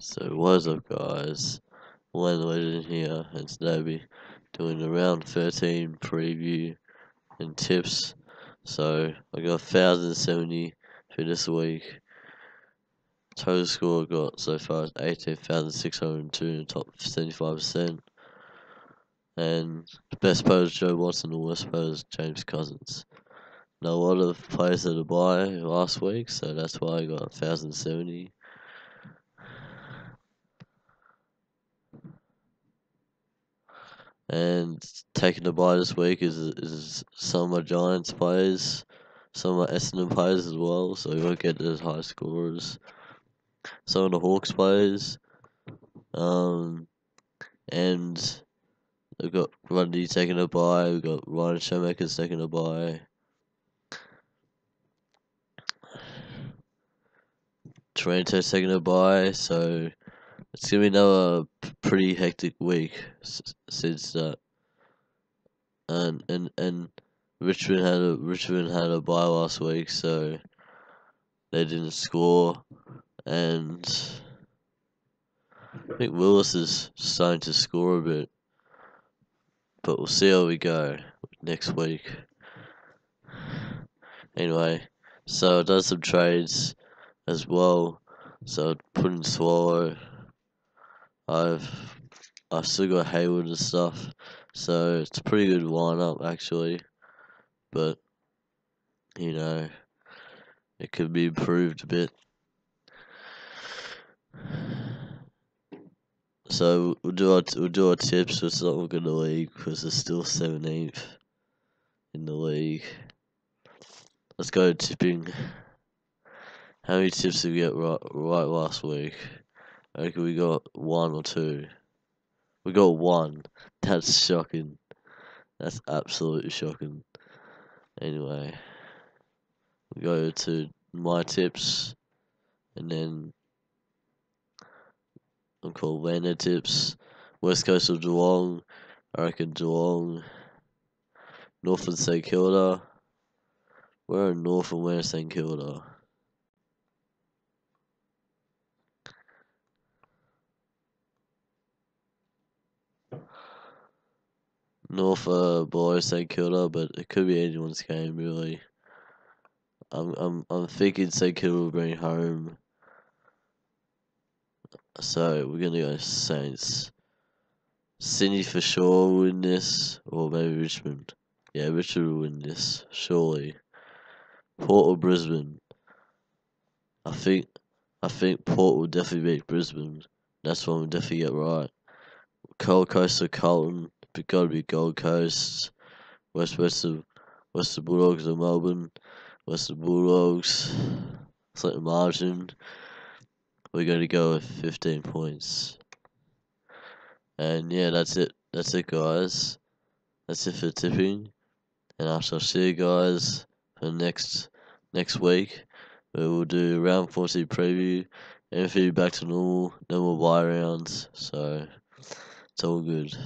So what's up guys, Legend here and today we doing the round 13 preview and tips. So I got 1070 for this week. Total score I got so far is 18,602 in the top 75%. And the best player is Joe Watson, the worst player is James Cousins. Now a lot of players had a buy last week, so that's why I got 1070. And taking the buy this week is is some of my Giants players, some of my Essendon players as well, so we won't get as high scorers. Some of the Hawks players. Um and we've got Grundy taking a buy, we've got Ryan Schoenmakers taking a buy. Taranto's taking a buy, so it's gonna be another pretty hectic week since that. And and and Richmond had a Richmond had a bye last week, so they didn't score, and I think Willis is starting to score a bit, but we'll see how we go next week. Anyway, so I done some trades as well. So I put in Swallow I've I've still got Hayward and stuff, so it's a pretty good lineup actually. But you know, it could be improved a bit. So we'll do our we'll do our tips. It's not looking the league because it's still seventeenth in the league. Let's go tipping. How many tips did we get right, right last week? Okay, we got one or two. We got one. That's shocking. That's absolutely shocking. Anyway, we go to my tips, and then I'm called Lando tips. West Coast of Geelong. I reckon Geelong. North and St Kilda. Where are North and where St Kilda? North uh, boys St Kilda, but it could be anyone's game really. I'm I'm I'm thinking St Kilda will bring home. So we're gonna go Saints. Sydney for sure will win this, or maybe Richmond. Yeah, Richmond will win this, surely. Port or Brisbane. I think I think Port will definitely beat Brisbane. That's one we'll definitely get right. Gold Coast or Carlton gotta be Gold Coast, West West of West of Bulldogs or Melbourne, West of Bulldogs, slight margin. We're going to go with 15 points. And yeah, that's it. That's it, guys. That's it for tipping. And I shall see you guys for next next week. We will do round 40 preview. Everything back to normal. No more buy rounds. So it's all good.